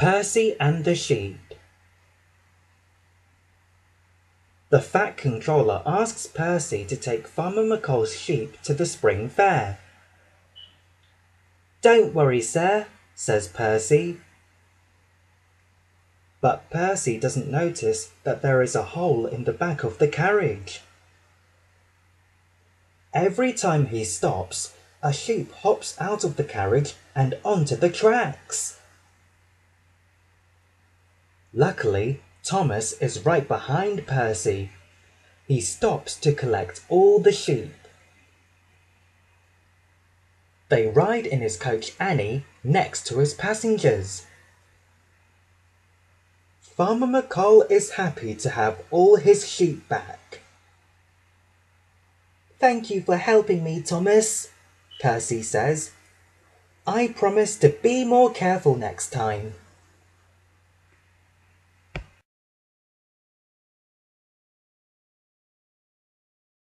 Percy and the Sheep The Fat Controller asks Percy to take Farmer McColl's sheep to the spring fair. Don't worry, sir, says Percy. But Percy doesn't notice that there is a hole in the back of the carriage. Every time he stops, a sheep hops out of the carriage and onto the tracks. Luckily, Thomas is right behind Percy. He stops to collect all the sheep. They ride in his coach Annie next to his passengers. Farmer McColl is happy to have all his sheep back. Thank you for helping me, Thomas, Percy says. I promise to be more careful next time.